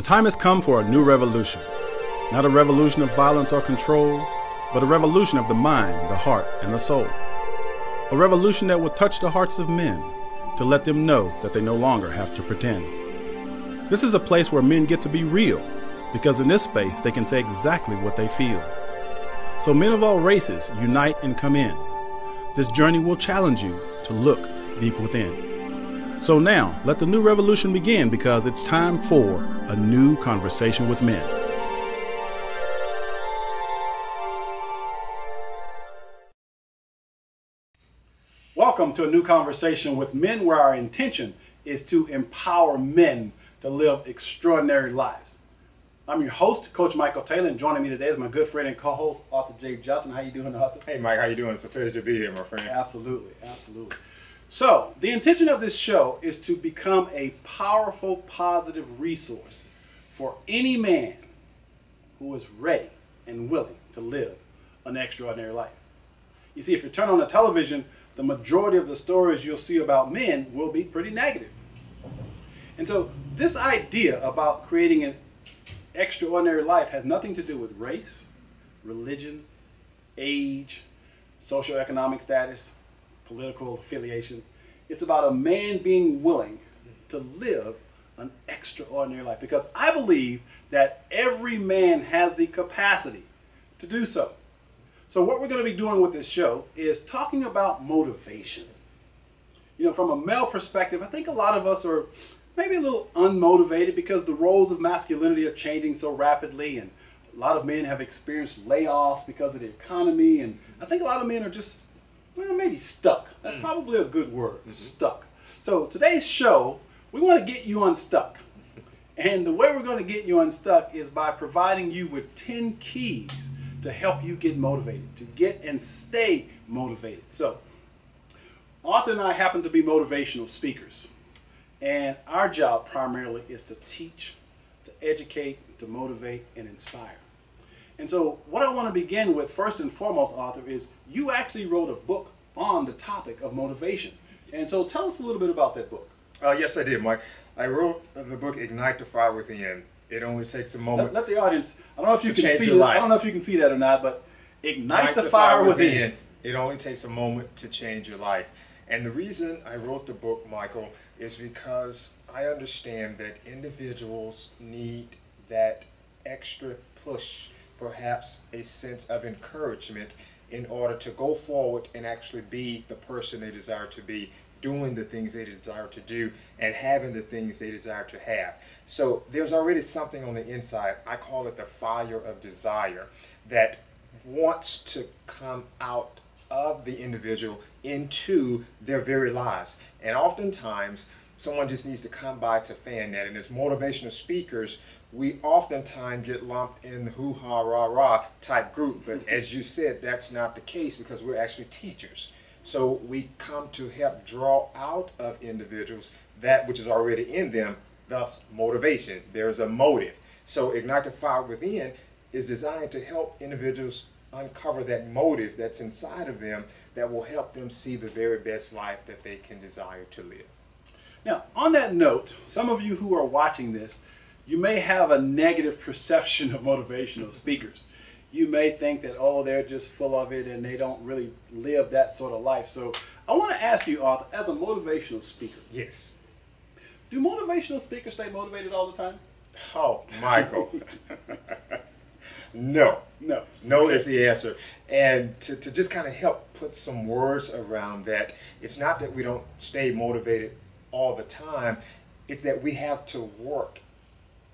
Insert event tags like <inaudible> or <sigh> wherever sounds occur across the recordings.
The time has come for a new revolution. Not a revolution of violence or control, but a revolution of the mind, the heart, and the soul. A revolution that will touch the hearts of men to let them know that they no longer have to pretend. This is a place where men get to be real, because in this space they can say exactly what they feel. So, men of all races, unite and come in. This journey will challenge you to look deep within. So now, let the new revolution begin because it's time for a new conversation with men. Welcome to a new conversation with men where our intention is to empower men to live extraordinary lives. I'm your host, Coach Michael Taylor, and joining me today is my good friend and co-host, Arthur J. Johnson. How you doing, Arthur? Hey, Mike. How you doing? It's a pleasure to be here, my friend. Absolutely, absolutely. So, the intention of this show is to become a powerful, positive resource for any man who is ready and willing to live an extraordinary life. You see, if you turn on the television, the majority of the stories you'll see about men will be pretty negative. And so, this idea about creating an extraordinary life has nothing to do with race, religion, age, socioeconomic status, political affiliation. It's about a man being willing to live an extraordinary life because I believe that every man has the capacity to do so. So, what we're going to be doing with this show is talking about motivation. You know, from a male perspective, I think a lot of us are maybe a little unmotivated because the roles of masculinity are changing so rapidly and a lot of men have experienced layoffs because of the economy and I think a lot of men are just well, maybe stuck. That's mm. probably a good word, mm-hmm. stuck. So today's show, we want to get you unstuck. <laughs> And the way we're going to get you unstuck is by providing you with 10 keys to help you get motivated, to get and stay motivated. So, Arthur and I happen to be motivational speakers. And our job primarily is to teach, to educate, to motivate, and inspire. And so, what I want to begin with, first and foremost, Arthur, is you actually wrote a book on the topic of motivation. And so, tell us a little bit about that book. Uh, yes, I did, Mike. I wrote the book Ignite the Fire Within. It only takes a moment. Let, let the audience. I don't know if you can see. I don't know if you can see that or not, but ignite, ignite the, the, fire, fire within. within. It only takes a moment to change your life. And the reason I wrote the book, Michael, is because I understand that individuals need that extra push perhaps a sense of encouragement in order to go forward and actually be the person they desire to be, doing the things they desire to do, and having the things they desire to have. So there's already something on the inside, I call it the fire of desire, that wants to come out of the individual into their very lives. And oftentimes, someone just needs to come by to fan that. And as motivational speakers, we oftentimes get lumped in the hoo ha rah rah type group. But mm-hmm. as you said, that's not the case because we're actually teachers. So we come to help draw out of individuals that which is already in them, thus motivation. There's a motive. So Ignite the Fire Within is designed to help individuals uncover that motive that's inside of them that will help them see the very best life that they can desire to live. Now, on that note, some of you who are watching this, you may have a negative <laughs> perception of motivational speakers. You may think that, oh, they're just full of it and they don't really live that sort of life. So I want to ask you, Arthur, as a motivational speaker. Yes. Do motivational speakers stay motivated all the time? Oh, Michael. <laughs> no. No. No is the answer. And to, to just kind of help put some words around that, it's not that we don't stay motivated all the time, it's that we have to work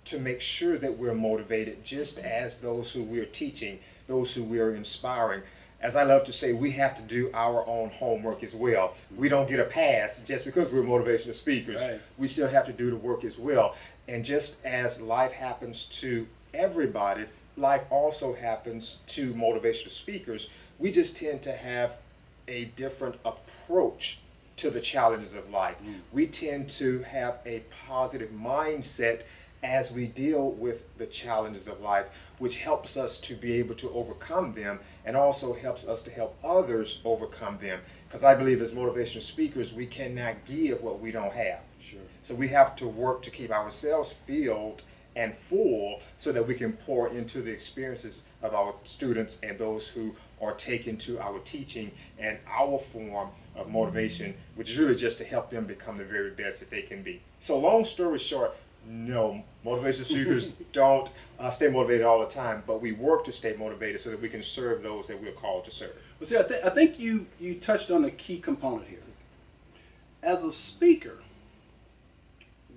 to make sure that we're motivated just as those who we're teaching, those who we're inspiring. As I love to say, we have to do our own homework as well. We don't get a pass just because we're motivational speakers. Right. We still have to do the work as well. And just as life happens to everybody, life also happens to motivational speakers. We just tend to have a different approach to the challenges of life. Mm. We tend to have a positive mindset as we deal with the challenges of life, which helps us to be able to overcome them and also helps us to help others overcome them. Because I believe as motivational speakers, we cannot give what we don't have. Sure. So we have to work to keep ourselves filled and full so that we can pour into the experiences of our students and those who are taken to our teaching and our form of motivation, which is really just to help them become the very best that they can be. So, long story short, no, motivational speakers <laughs> don't uh, stay motivated all the time, but we work to stay motivated so that we can serve those that we're called to serve. Well, see, I, th- I think you, you touched on a key component here. As a speaker,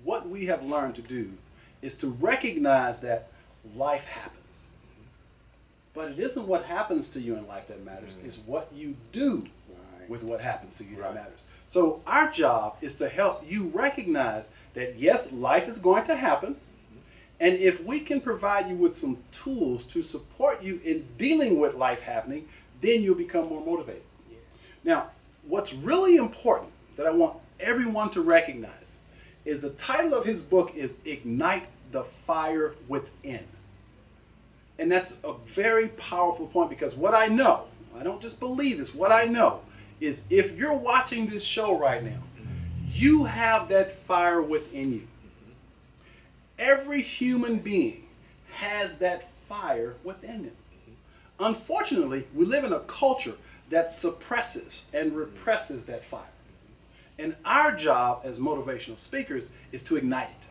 what we have learned to do is to recognize that life happens. But it isn't what happens to you in life that matters, Mm. it's what you do. With what happens to you that matters. So our job is to help you recognize that yes, life is going to happen. And if we can provide you with some tools to support you in dealing with life happening, then you'll become more motivated. Now, what's really important that I want everyone to recognize is the title of his book is Ignite the Fire Within. And that's a very powerful point because what I know, I don't just believe this, what I know is if you're watching this show right now, you have that fire within you. Every human being has that fire within them. Unfortunately, we live in a culture that suppresses and represses that fire. And our job as motivational speakers is to ignite it.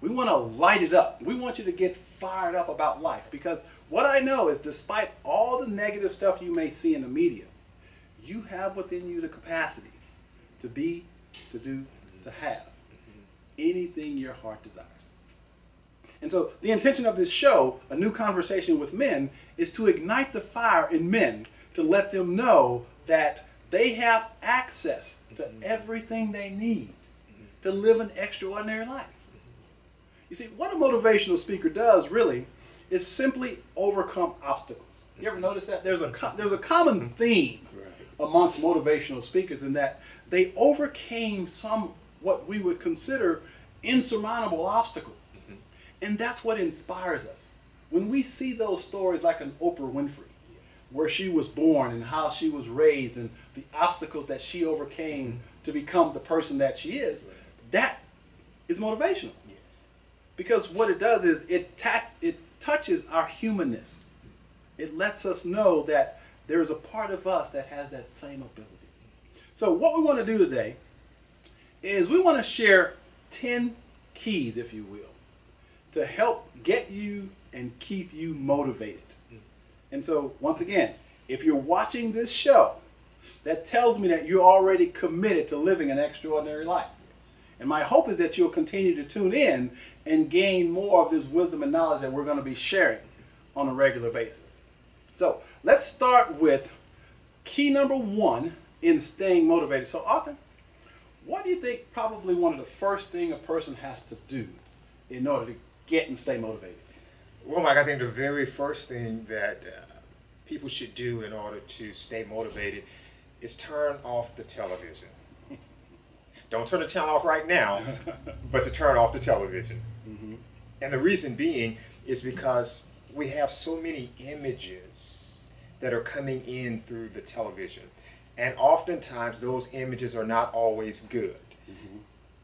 We want to light it up. We want you to get fired up about life because what I know is despite all the negative stuff you may see in the media, you have within you the capacity to be, to do, to have anything your heart desires. And so the intention of this show, A New Conversation with Men, is to ignite the fire in men to let them know that they have access to everything they need to live an extraordinary life. You see, what a motivational speaker does really is simply overcome obstacles. You ever notice that? There's a, there's a common theme amongst motivational speakers in that they overcame some what we would consider insurmountable obstacle. Mm-hmm. And that's what inspires us. When we see those stories like an Oprah Winfrey, where she was born and how she was raised and the obstacles that she overcame mm-hmm. to become the person that she is, that is motivational. Because what it does is it, tax, it touches our humanness. It lets us know that there's a part of us that has that same ability. So, what we want to do today is we want to share 10 keys, if you will, to help get you and keep you motivated. And so, once again, if you're watching this show, that tells me that you're already committed to living an extraordinary life. And my hope is that you'll continue to tune in and gain more of this wisdom and knowledge that we're going to be sharing on a regular basis. So let's start with key number one in staying motivated. So, Arthur, what do you think probably one of the first thing a person has to do in order to get and stay motivated? Well, Mike, I think the very first thing that uh, people should do in order to stay motivated is turn off the television. <laughs> Don't turn the channel off right now, but to turn off the television. And the reason being is because we have so many images that are coming in through the television. And oftentimes those images are not always good. Mm-hmm.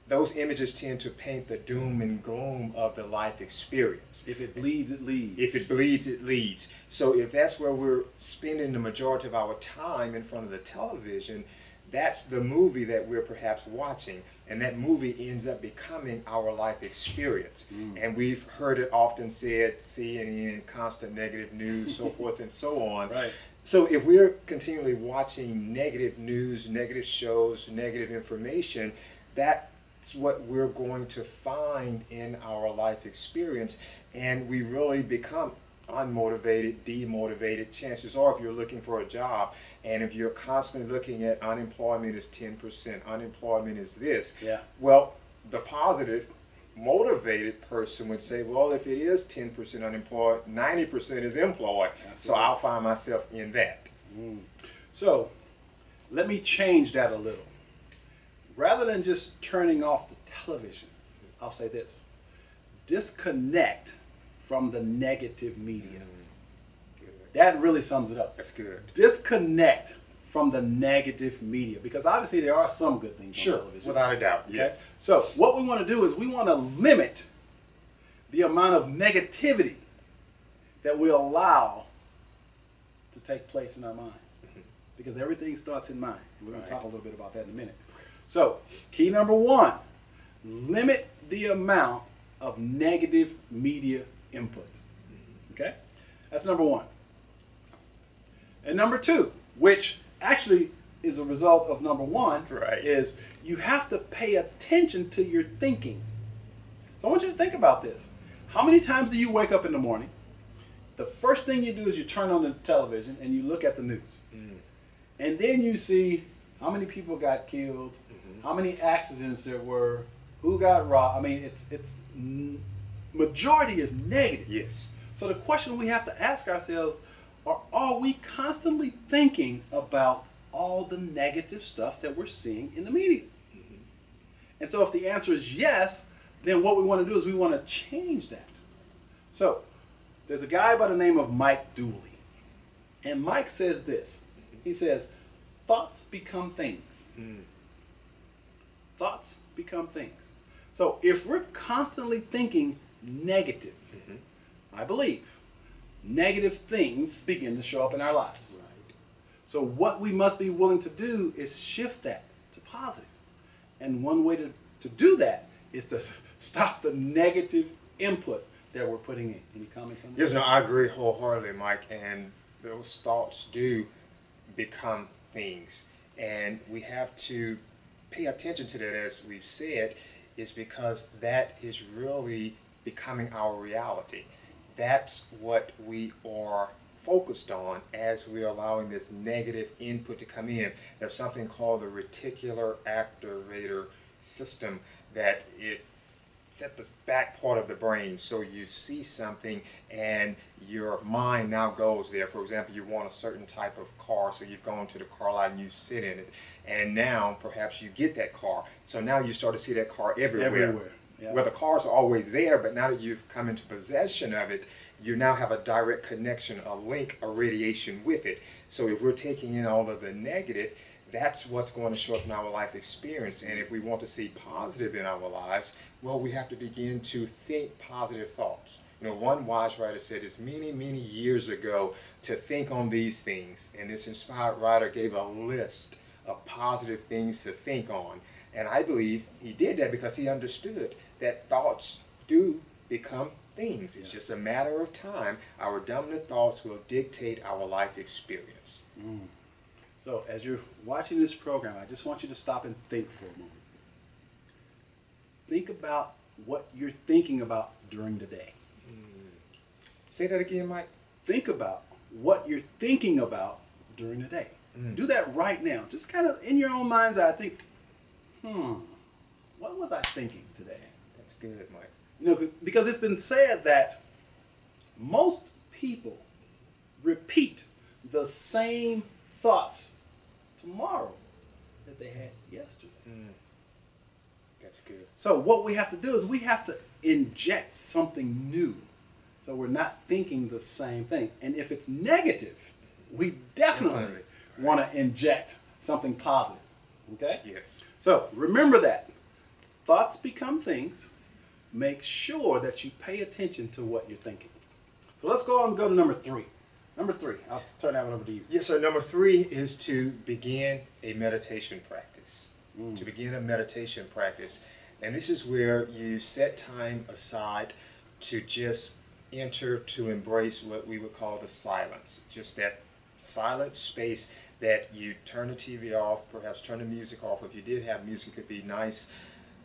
Those images tend to paint the doom and gloom of the life experience. If it bleeds, it leads. If it bleeds, it leads. So if that's where we're spending the majority of our time in front of the television, that's the movie that we're perhaps watching. And that movie ends up becoming our life experience. Mm. And we've heard it often said, CNN, constant negative news, so <laughs> forth and so on. Right. So if we're continually watching negative news, negative shows, negative information, that's what we're going to find in our life experience. And we really become unmotivated, demotivated. Chances are, if you're looking for a job and if you're constantly looking at unemployment is 10%, unemployment is this, Yeah. well, the positive, motivated person would say, well, if it is 10% unemployed, 90% is employed. So. I'll find myself in that. Mm. So, let me change that a little. Rather than just turning off the television, I'll say this disconnect from the negative media. Good. That really sums it up. That's good. Disconnect from the negative media because obviously there are some good things on Sure, without a doubt. Okay? Yes. So, what we want to do is we want to limit the amount of negativity that we allow to take place in our minds. Mm-hmm. Because everything starts in mind. And we're going to talk a little bit about that in a minute. So, key number one limit the amount of negative media input. Okay? That's number one. And number two, which actually is a result of number one, Right. is you have to pay attention to your thinking. So I want you to think about this. How many times do you wake up in the morning? The first thing you do is you turn on the television and you look at the news. Mm. And then you see how many people got killed, mm-hmm. how many accidents there were, who got robbed. I mean, it's it's majority is negative. Yes. So the question we have to ask ourselves are are we constantly thinking about all the negative stuff that we're seeing in the media? And so if the answer is yes, then what we want to do is we want to change that. So there's a guy by the name of Mike Dooley. And Mike says this. He says, thoughts become things. Mm. Thoughts become things. So if we're constantly thinking negative, mm-hmm. I believe negative things begin to show up in our lives. Right. So what we must be willing to do is shift that to positive. And one way to, to do that is to <laughs> stop the negative input that we're putting in. Any comments on that? Yes, no, I agree wholeheartedly, Mike. And those thoughts do become things, and we have to pay attention to that. As we've said, is because that is really becoming our reality. That's what we are focused on as we're allowing this negative input to come in. There's something called the reticular activator system that it at the back part of the brain. So you see something and your mind now goes there. For example, you want a certain type of car, so you've gone to the car lot and you sit in it. And now perhaps you get that car. So now you start to see that car everywhere. Everywhere, yeah. Where the cars are always there, but now that you've come into possession of it, you now have a direct connection, a link, a radiation with it. So if we're taking in all of the negative, that's what's going to show up in our life experience. And if we want to see positive in our lives, well, we have to begin to think positive thoughts. You know, one wise writer said this many, many years ago to think on these things. And this inspired writer gave a list of positive things to think on. And I believe he did that because he understood that thoughts do become things. It's Yes. just a matter of time. Our dominant thoughts will dictate our life experience. Mm. So as you're watching this program, I just want you to stop and think for a moment. Think about what you're thinking about during the day. Mm. Say that again, Mike. Think about what you're thinking about during the day. Mm. Do that right now. Just kind of in your own mind's eye, think, hmm, what was I thinking today? Good, Mike. You know, because it's been said that most people repeat the same thoughts tomorrow that they had yesterday. Mm. That's good. So what we have to do is we have to inject something new. So we're not thinking the same thing. And if it's negative, we definitely, Definitely. want to inject something positive. Okay? Yes. So remember that. Thoughts become things. Make sure that you pay attention to what you're thinking. So let's go on and go to number three. Number three. I'll turn that one over to you. Yes, sir. Number three is to begin a meditation practice. Mm. To begin a meditation practice. And this is where you set time aside to just enter to embrace what we would call the silence. Just that silent space that you turn the TV off, perhaps turn the music off. If you did have music, it'd be nice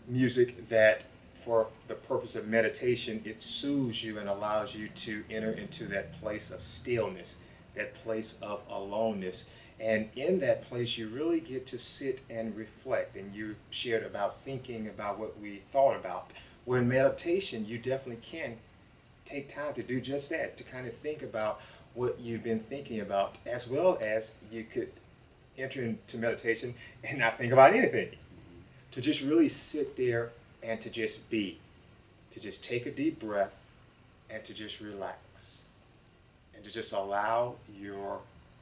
music that for the purpose of meditation, it soothes you and allows you to enter into that place of stillness, that place of aloneness. And in that place, you really get to sit and reflect. And you shared about thinking about what we thought about. Where in meditation, you definitely can take time to do just that, to kind of think about what you've been thinking about, as well as you could enter into meditation and not think about anything. To just really sit there and to just be, to just take a deep breath and to just relax, and to just allow your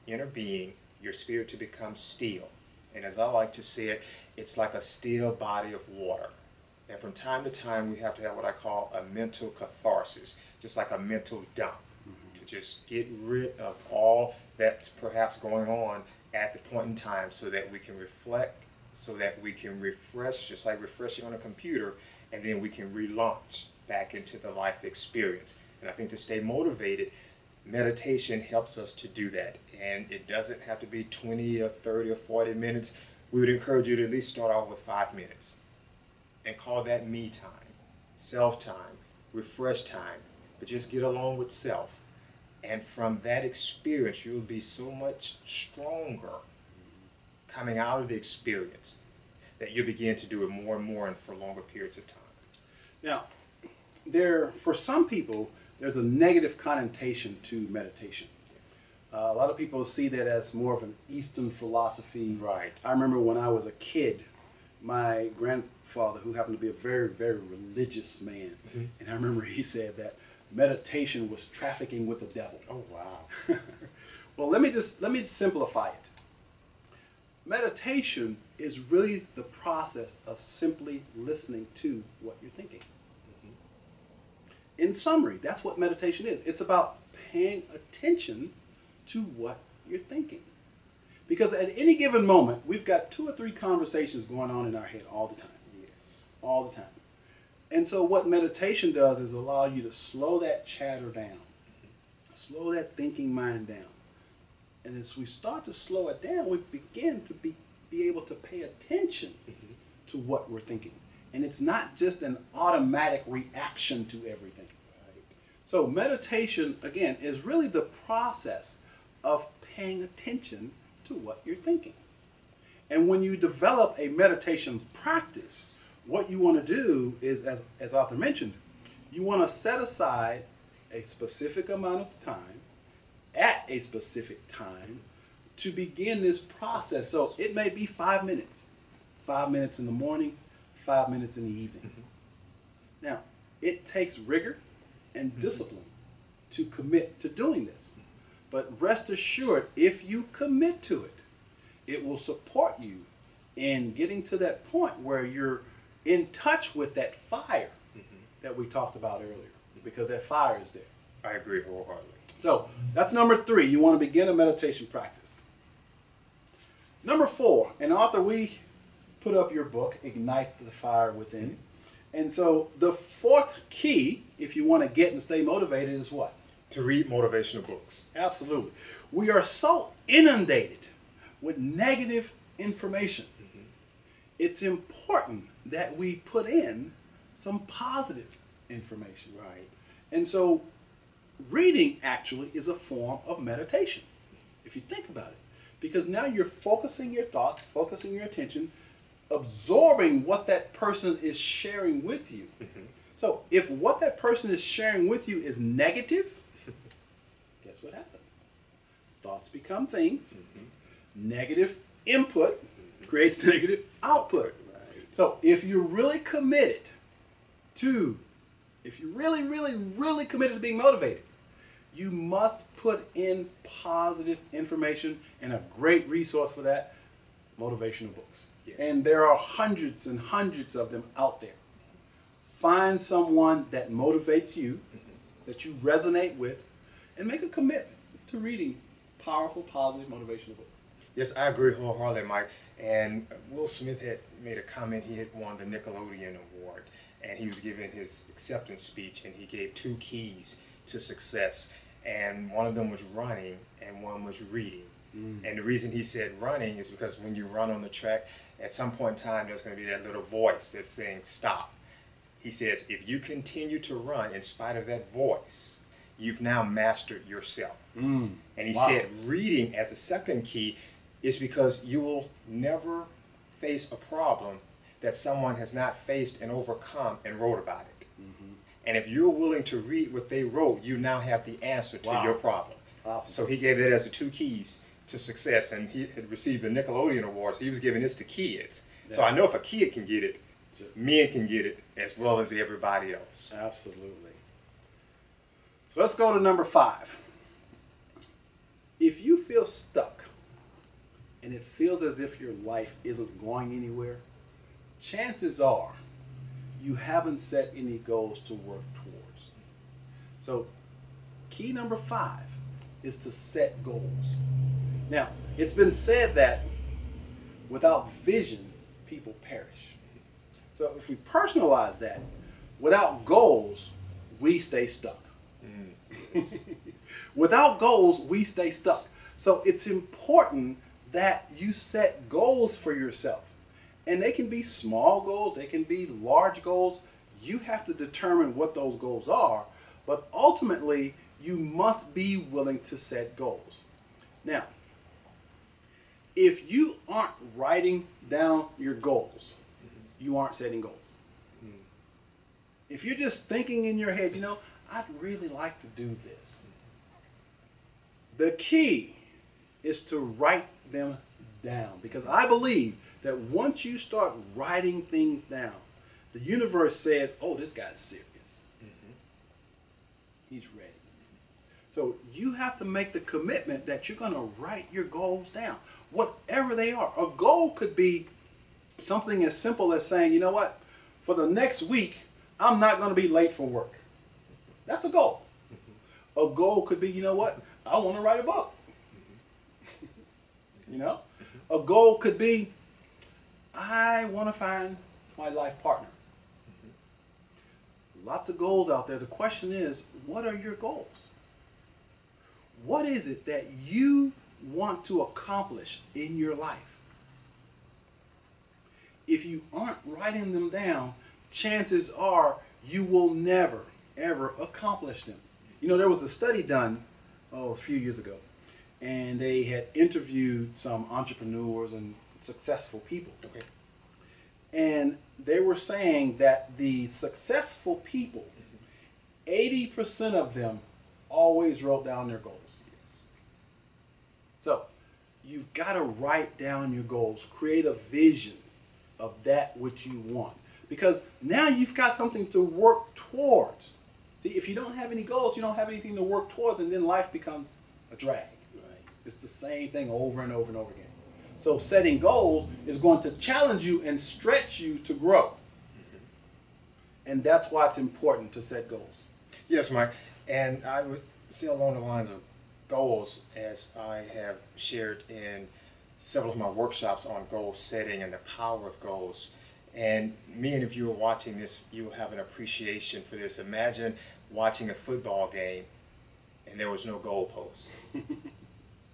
inner being, your spirit to become still. And as I like to say it, it's like a still body of water. And from time to time, we have to have what I call a mental catharsis, just like a mental dump, mm-hmm. to just get rid of all that's perhaps going on at the point in time so that we can reflect, so that we can refresh, just like refreshing on a computer, and then we can relaunch back into the life experience. And I think to stay motivated, meditation helps us to do that. And it doesn't have to be 20 or 30 or 40 minutes. We would encourage you to at least start off with five minutes and call that me time, self time, refresh time, but just get along with self. And from that experience, you'll be so much stronger coming out of the experience that you begin to do it more and more and for longer periods of time. Now, there for some people, there's a negative connotation to meditation. Uh, a lot of people see that as more of an Eastern philosophy. Right. I remember when I was a kid, my grandfather, who happened to be a very, very religious man, mm-hmm. and I remember he said that meditation was trafficking with the devil. Oh wow. <laughs> well, let me just let me simplify it. Meditation is really the process of simply listening to what you're thinking. Mm-hmm. In summary, that's what meditation is. It's about paying attention to what you're thinking. Because at any given moment, we've got two or three conversations going on in our head all the time. Yes. All the time. And so what meditation does is allow you to slow that chatter down. Slow that thinking mind down. And as we start to slow it down, we begin to be, be able to pay attention mm-hmm. to what we're thinking. And it's not just an automatic reaction to everything. Right? So meditation, again, is really the process of paying attention to what you're thinking. And when you develop a meditation practice, what you want to do is, as, as Arthur mentioned, you want to set aside a specific amount of time at a specific time to begin this process. So it may be five minutes, five minutes in the morning, five minutes in the evening. Mm-hmm. Now, it takes rigor and mm-hmm. discipline to commit to doing this. But rest assured, if you commit to it, it will support you in getting to that point where you're in touch with that fire mm-hmm. that we talked about earlier, because that fire is there. I agree wholeheartedly. So that's number three. You want to begin a meditation practice. Number four, and Arthur, we put up your book, Ignite the Fire Within. And so the fourth key, if you want to get and stay motivated, is what? to read motivational books. Absolutely. We are so inundated with negative information. Mm-hmm. It's important that we put in some positive information. Right. And so reading actually is a form of meditation, if you think about it. Because now you're focusing your thoughts, focusing your attention, absorbing what that person is sharing with you. Mm-hmm. So if what that person is sharing with you is negative, <laughs> guess what happens. Thoughts become things. Mm-hmm. Negative input mm-hmm. creates <laughs> negative output. Right. So if you're really committed to, if you're really, really, really committed to being motivated, you must put in positive information and a great resource for that, motivational books. Yeah. And there are hundreds and hundreds of them out there. Find someone that motivates you, mm-hmm. that you resonate with, and make a commitment to reading powerful, positive, motivational books. Yes, I agree wholeheartedly, Mike. And Will Smith had made a comment. He had won the Nickelodeon Award, and he was giving his acceptance speech, and he gave two keys to success. And one of them was running, and one was reading. Mm. And the reason he said running is because when you run on the track, at some point in time, there's going to be that little voice that's saying, stop. He says, if you continue to run in spite of that voice, you've now mastered yourself. Mm. And he wow. said, reading as a second key is because you will never face a problem that someone has not faced and overcome and wrote about it. And if you're willing to read what they wrote, you now have the answer to wow. your problem. Awesome. So he gave that as the two keys to success, and he had received the Nickelodeon Awards. So he was giving this to kids. Yeah. So I know if a kid can get it, men can get it as well as everybody else. Absolutely. So let's go to number five. If you feel stuck and it feels as if your life isn't going anywhere, chances are you haven't set any goals to work towards. So, key number five is to set goals. Now, it's been said that without vision, people perish. So, if we personalize that, without goals, we stay stuck. Mm. <laughs> without goals, we stay stuck. So, it's important that you set goals for yourself. And they can be small goals, they can be large goals. You have to determine what those goals are, but ultimately, you must be willing to set goals. Now, if you aren't writing down your goals, you aren't setting goals. Hmm. If you're just thinking in your head, you know, I'd really like to do this. The key is to write them down because I believe that once you start writing things down, the universe says, oh, this guy's serious. Mm-hmm. He's ready. So you have to make the commitment that you're going to write your goals down, whatever they are. A goal could be something as simple as saying, you know what, for the next week, I'm not going to be late for work. That's a goal. A goal could be, you know what, I want to write a book. you know? A goal could be, I want to find my life partner. Mm-hmm. Lots of goals out there. The question is, what are your goals? What is it that you want to accomplish in your life? If you aren't writing them down, chances are you will never, ever accomplish them. You know, there was a study done oh, a few years ago, and they had interviewed some entrepreneurs and successful people. Okay. And they were saying that the successful people, 80% of them always wrote down their goals. Yes. So you've got to write down your goals, create a vision of that which you want. Because now you've got something to work towards. See, if you don't have any goals, you don't have anything to work towards, and then life becomes a drag. Right? It's the same thing over and over and over again. So setting goals is going to challenge you and stretch you to grow. And that's why it's important to set goals. Yes, Mike. And I would say along the lines of goals, as I have shared in several of my workshops on goal setting and the power of goals. And me and if you were watching this, you will have an appreciation for this. Imagine watching a football game and there was no goalpost. <laughs>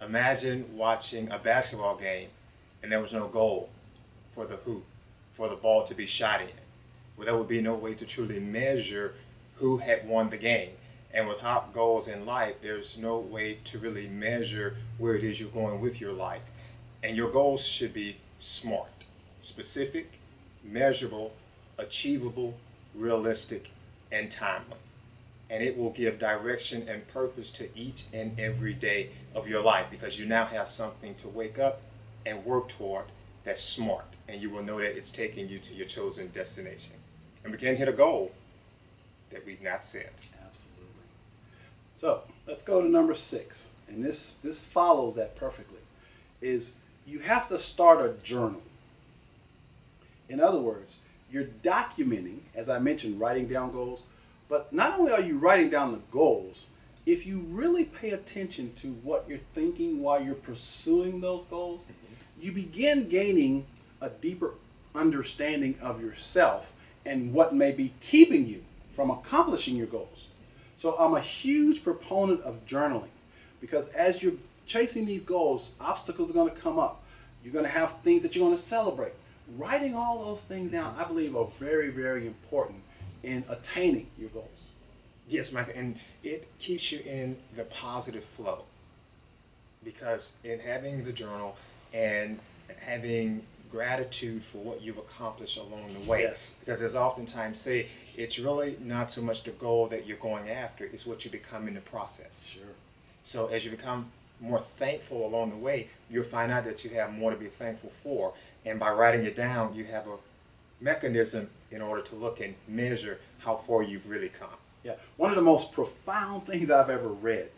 Imagine watching a basketball game and there was no goal for the hoop, for the ball to be shot in. Well, there would be no way to truly measure who had won the game. And without goals in life, there's no way to really measure where it is you're going with your life. And your goals should be smart, specific, measurable, achievable, realistic, and timely and it will give direction and purpose to each and every day of your life because you now have something to wake up and work toward that's smart and you will know that it's taking you to your chosen destination. And we can hit a goal that we've not set. Absolutely. So let's go to number six and this this follows that perfectly is you have to start a journal. In other words you're documenting as i mentioned writing down goals but not only are you writing down the goals, if you really pay attention to what you're thinking while you're pursuing those goals, mm-hmm. you begin gaining a deeper understanding of yourself and what may be keeping you from accomplishing your goals. So I'm a huge proponent of journaling because as you're chasing these goals, obstacles are going to come up. You're going to have things that you're going to celebrate. Writing all those things down, I believe, are very, very important in attaining your goals. Yes, Michael, and it keeps you in the positive flow because in having the journal and having gratitude for what you've accomplished along the way. Yes. Because as oftentimes say, it's really not so much the goal that you're going after, it's what you become in the process. Sure. So as you become more thankful along the way, you'll find out that you have more to be thankful for. And by writing it down, you have a mechanism in order to look and measure how far you've really come. Yeah, one of the most profound things I've ever read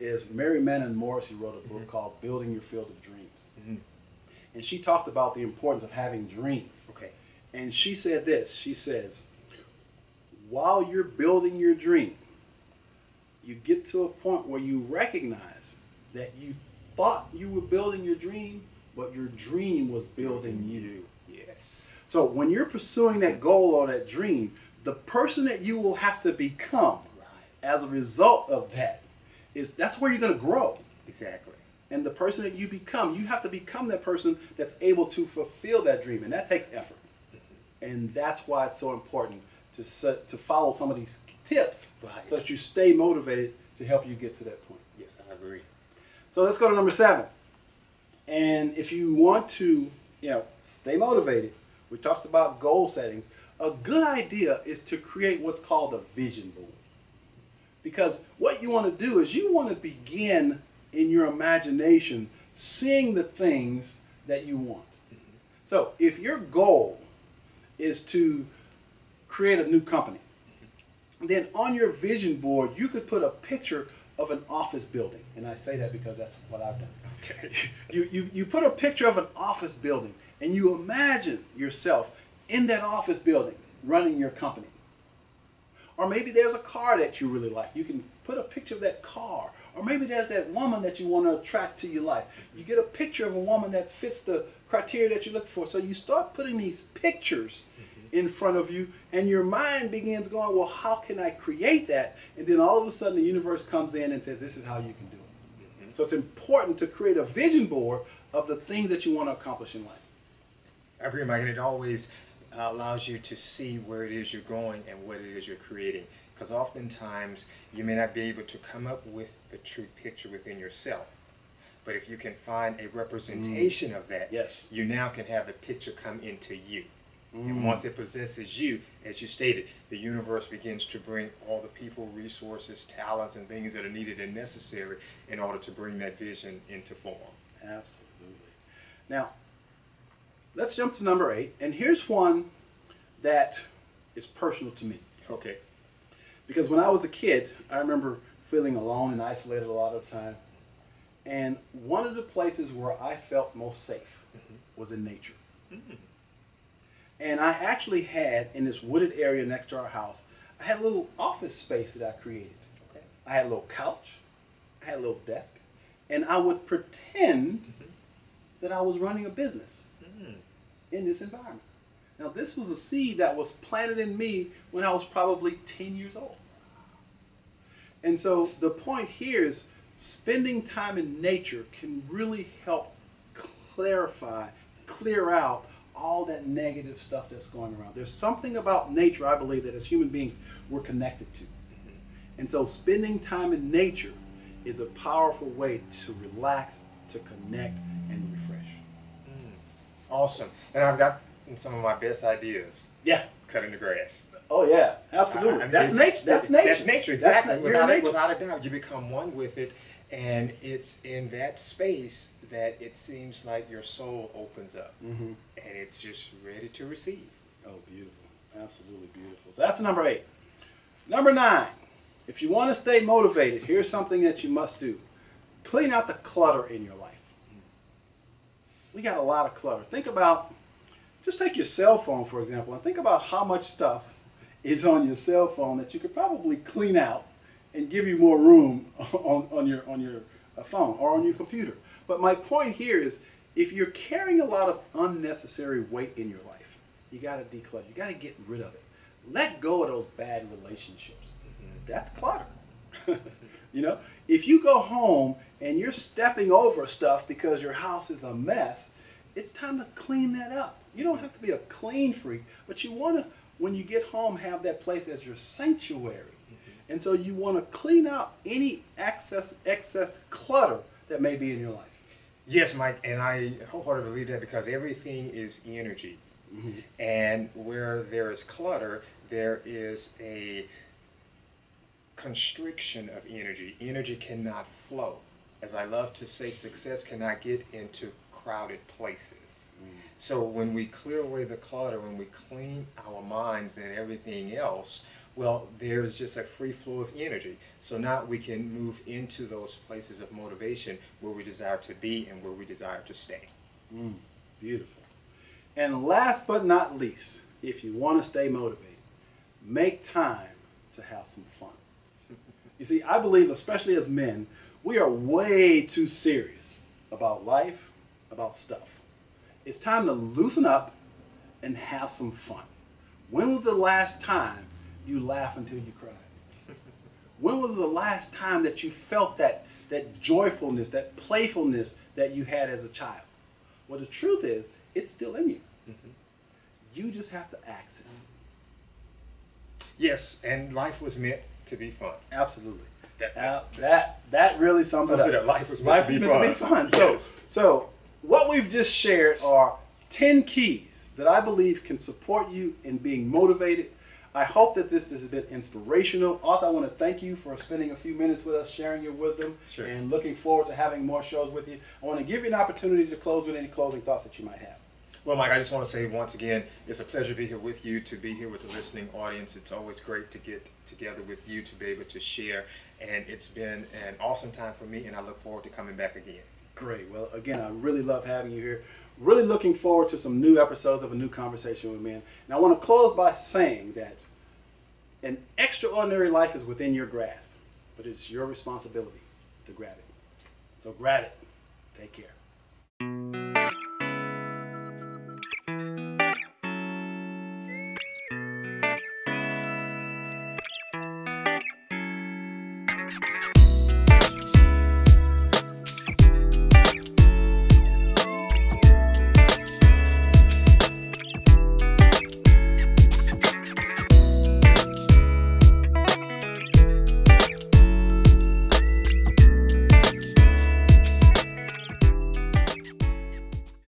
is Mary Manin Morrissey wrote a book mm-hmm. called Building Your Field of Dreams. Mm-hmm. And she talked about the importance of having dreams. Okay. And she said this she says, while you're building your dream, you get to a point where you recognize that you thought you were building your dream, but your dream was building you. Yes. So when you're pursuing that goal or that dream, the person that you will have to become as a result of that is that's where you're going to grow. Exactly. And the person that you become, you have to become that person that's able to fulfill that dream, and that takes effort. Mm-hmm. And that's why it's so important to set, to follow some of these tips Right. so that you stay motivated to help you get to that point. Yes, I agree. So let's go to number seven. And if you want to, you know, stay motivated, we talked about goal settings. A good idea is to create what's called a vision board. Because what you want to do is you want to begin in your imagination seeing the things that you want. So if your goal is to create a new company, then on your vision board you could put a picture of an office building. And I say that because that's what I've done. Okay. <laughs> You, you, you put a picture of an office building and you imagine yourself in that office building running your company. Or maybe there's a car that you really like. You can put a picture of that car. Or maybe there's that woman that you want to attract to your life. You get a picture of a woman that fits the criteria that you look for. So you start putting these pictures mm-hmm. in front of you, and your mind begins going, Well, how can I create that? And then all of a sudden, the universe comes in and says, This is how you can do it. Mm-hmm. So it's important to create a vision board of the things that you want to accomplish in life. I agree, Mike, and it always uh, allows you to see where it is you're going and what it is you're creating. Because oftentimes you may not be able to come up with the true picture within yourself. But if you can find a representation of that, Yes. you now can have the picture come into you. Mm. And once it possesses you, as you stated, the universe begins to bring all the people, resources, talents, and things that are needed and necessary in order to bring that vision into form. Absolutely. Now, let's jump to number eight. And here's one that is personal to me. Okay. Because when I was a kid, I remember feeling alone and isolated a lot of times. And one of the places where I felt most safe mm-hmm. was in nature. Mm-hmm. And I actually had, in this wooded area next to our house, I had a little office space that I created. Okay. I had a little couch, I had a little desk, and I would pretend mm-hmm. that I was running a business in this environment. Now, this was a seed that was planted in me when I was probably 10 years old. And so the point here is spending time in nature can really help clarify, clear out all that negative stuff that's going around. There's something about nature, I believe, that as human beings we're connected to. And so spending time in nature is a powerful way to relax, to connect. Awesome. And I've got some of my best ideas Yeah. cutting the grass. Oh yeah, absolutely. I- I that's it- nature. That's nature. That's nature, That's exactly. na- without, nature. without a doubt, you become one with it, and it's in that space that it seems like your soul opens up, Mhm. and it's just ready to receive. Oh, beautiful. Absolutely beautiful. So that's number eight. Number nine, if you want to stay motivated, here's something that you must do clean out the clutter in your life. We got a lot of clutter. Think about, just take your cell phone, for example, and think about how much stuff is on your cell phone that you could probably clean out and give you more room <laughs> on, on your, on your uh, phone or on your computer. But my point here is if you're carrying a lot of unnecessary weight in your life, you got to declutter. You got to get rid of it. Let go of those bad relationships. That's clutter. <laughs> you know, if you go home and you're stepping over stuff because your house is a mess, it's time to clean that up. You don't have to be a clean freak, but you want to, when you get home, have that place as your sanctuary. And so you want to clean out any excess excess clutter that may be in your life. Yes, Mike, and I wholeheartedly believe that because everything is energy. Mm-hmm. And where there is clutter, there is a constriction of energy. Energy cannot flow. As I love to say, success cannot get into crowded places. So when we clear away the clutter, when we clean our minds and everything else, well, there's just a free flow of energy. So now we can move into those places of motivation where we desire to be and where we desire to stay. Mm, beautiful. And last but not least, if you want to stay motivated, make time to have some fun. You see, I believe, especially as men, we are way too serious about life, about stuff. It's time to loosen up and have some fun. When was the last time you laughed until you cried? <laughs> When was the last time that you felt that, that joyfulness, that playfulness that you had as a child? Well, the truth is, it's still in you. Mm-hmm. You just have to access it. Yes, and life was meant to be fun. Absolutely. That, uh, that, that really sums, sums it up. Life was meant, life to, be meant to be fun. So, yes. so what we've just shared are 10 keys that I believe can support you in being motivated. I hope that this has been inspirational. Arthur, I want to thank you for spending a few minutes with us, sharing your wisdom, sure. and looking forward to having more shows with you. I want to give you an opportunity to close with any closing thoughts that you might have. Well, Mike, I just want to say once again, it's a pleasure to be here with you, to be here with the listening audience. It's always great to get together with you to be able to share, and it's been an awesome time for me, and I look forward to coming back again. Great. Well, again, I really love having you here. Really looking forward to some new episodes of A New Conversation with Men. And I want to close by saying that an extraordinary life is within your grasp, but it's your responsibility to grab it. So grab it. Take care.